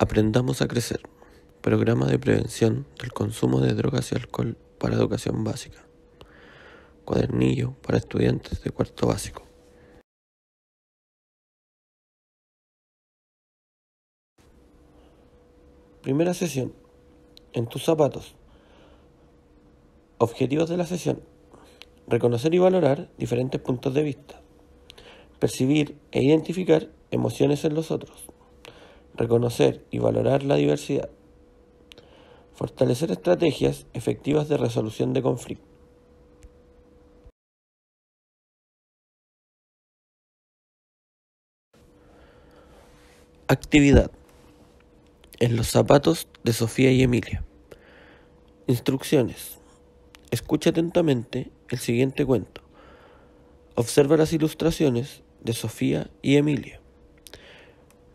Aprendamos a crecer. Programa de prevención del consumo de drogas y alcohol para educación básica. Cuadernillo para estudiantes de cuarto básico. Primera sesión. En tus zapatos. Objetivos de la sesión. Reconocer y valorar diferentes puntos de vista. Percibir e identificar emociones en los otros reconocer y valorar la diversidad, fortalecer estrategias efectivas de resolución de conflictos. Actividad. En los zapatos de Sofía y Emilia. Instrucciones. Escucha atentamente el siguiente cuento. Observa las ilustraciones de Sofía y Emilia.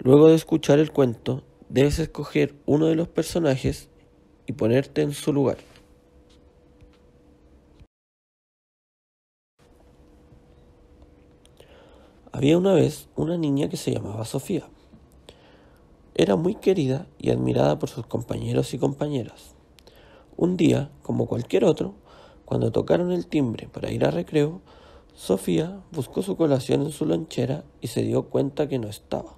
Luego de escuchar el cuento, debes escoger uno de los personajes y ponerte en su lugar. Había una vez una niña que se llamaba Sofía. Era muy querida y admirada por sus compañeros y compañeras. Un día, como cualquier otro, cuando tocaron el timbre para ir a recreo, Sofía buscó su colación en su lonchera y se dio cuenta que no estaba.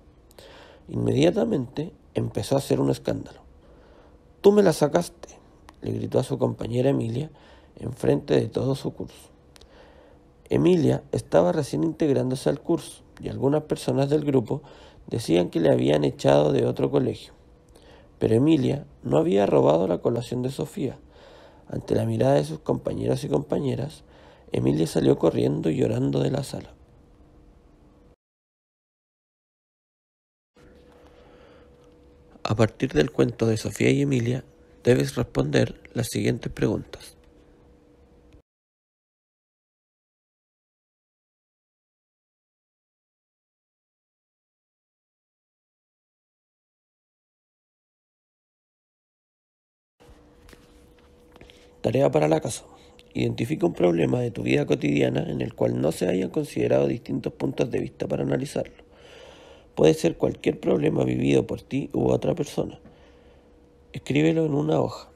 Inmediatamente empezó a hacer un escándalo. Tú me la sacaste, le gritó a su compañera Emilia en frente de todo su curso. Emilia estaba recién integrándose al curso y algunas personas del grupo decían que le habían echado de otro colegio. Pero Emilia no había robado la colación de Sofía. Ante la mirada de sus compañeros y compañeras, Emilia salió corriendo y llorando de la sala. A partir del cuento de Sofía y Emilia, debes responder las siguientes preguntas. Tarea para la casa. Identifica un problema de tu vida cotidiana en el cual no se hayan considerado distintos puntos de vista para analizarlo. Puede ser cualquier problema vivido por ti u otra persona. Escríbelo en una hoja.